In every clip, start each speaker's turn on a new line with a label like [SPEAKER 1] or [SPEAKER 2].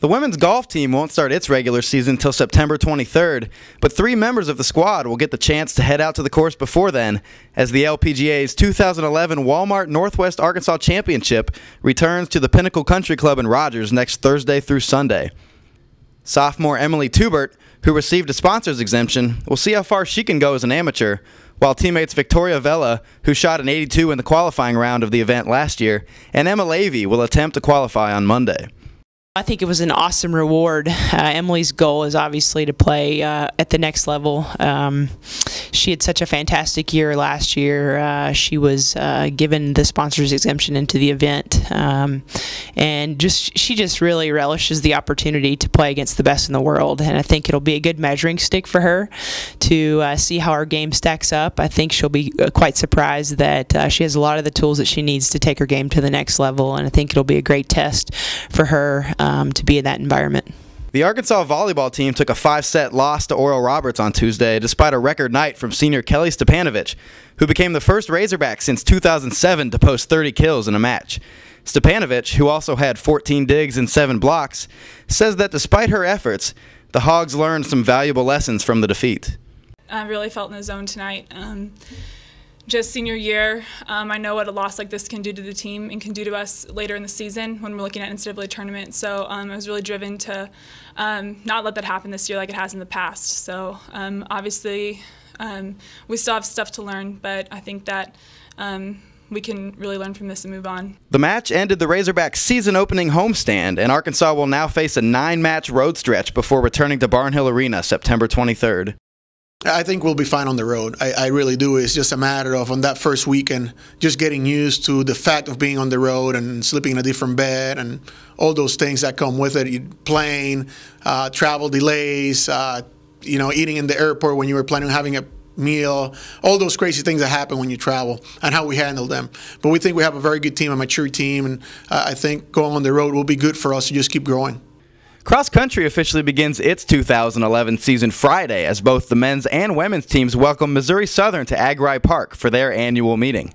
[SPEAKER 1] The women's golf team won't start its regular season until September 23rd, but three members of the squad will get the chance to head out to the course before then, as the LPGA's 2011 Walmart Northwest Arkansas Championship returns to the Pinnacle Country Club in Rogers next Thursday through Sunday. Sophomore Emily Tubert, who received a sponsor's exemption, will see how far she can go as an amateur, while teammates Victoria Vela, who shot an 82 in the qualifying round of the event last year, and Emma Levy will attempt to qualify on Monday.
[SPEAKER 2] I think it was an awesome reward. Uh, Emily's goal is obviously to play uh, at the next level. Um, she had such a fantastic year last year. Uh, she was uh, given the sponsors exemption into the event, um, and just she just really relishes the opportunity to play against the best in the world. And I think it'll be a good measuring stick for her to uh, see how her game stacks up. I think she'll be uh, quite surprised that she has a lot of the tools that she needs to take her game to the next level. And I think it'll be a great test for her um, to be in that environment.
[SPEAKER 1] The Arkansas volleyball team took a five set loss to Oral Roberts on Tuesday, despite a record night from senior Kelly Stepanovich, who became the first Razorback since 2007 to post 30 kills in a match. Stepanovich, who also had 14 digs and 7 blocks, says that despite her efforts, the Hogs learned some valuable lessons from the defeat.
[SPEAKER 3] I really felt in the zone tonight. Um, just senior year, um, I know what a loss like this can do to the team and can do to us later in the season when we're looking at NCAA tournament. So um, I was really driven to um, not let that happen this year like it has in the past. So um, obviously, um, we still have stuff to learn, but I think that um, we can really learn from this and move on.
[SPEAKER 1] The match ended the Razorbacks' season opening homestand, and Arkansas will now face a nine match road stretch before returning to Barnhill Arena September 23rd.
[SPEAKER 4] I think we'll be fine on the road. I, I, really do. It's just a matter of on that first weekend, just getting used to the fact of being on the road and sleeping in a different bed and all those things that come with it. Plane, uh, travel delays, uh, you know, eating in the airport when you were planning on having a meal, all those crazy things that happen when you travel and how we handle them. But we think we have a very good team, a mature team, and uh, I think going on the road will be good for us to just keep growing.
[SPEAKER 1] Cross country officially begins its 2011 season Friday as both the men's and women's teams welcome Missouri Southern to Agri Park for their annual meeting.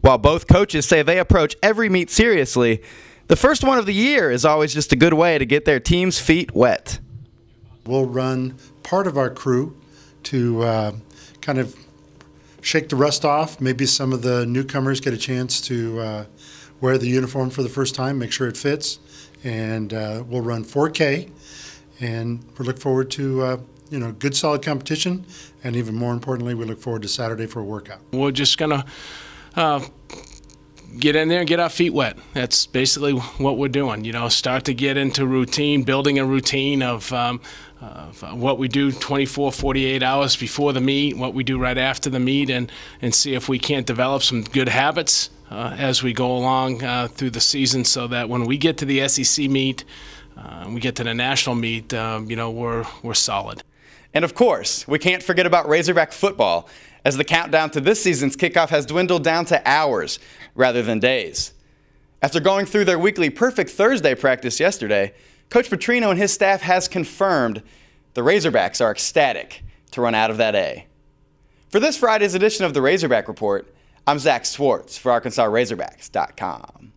[SPEAKER 1] While both coaches say they approach every meet seriously, the first one of the year is always just a good way to get their team's feet wet.
[SPEAKER 5] We'll run part of our crew to uh, kind of shake the rust off. Maybe some of the newcomers get a chance to uh, wear the uniform for the first time, make sure it fits and uh, we'll run 4K, and we look forward to uh, you know good solid competition, and even more importantly, we look forward to Saturday for a workout.
[SPEAKER 6] We're just gonna. Uh, get in there and get our feet wet. That's basically what we're doing. You know, start to get into routine, building a routine of, um, of what we do 24, 48 hours before the meet, what we do right after the meet, and, and see if we can't develop some good habits uh, as we go along uh, through the season so that when we get to the SEC meet, uh, we get to the national meet, um, you know, we're, we're solid.
[SPEAKER 1] And of course, we can't forget about Razorback football, as the countdown to this season's kickoff has dwindled down to hours rather than days. After going through their weekly Perfect Thursday practice yesterday, Coach Petrino and his staff has confirmed the Razorbacks are ecstatic to run out of that A. For this Friday's edition of the Razorback Report, I'm Zach Swartz for ArkansasRazorbacks.com.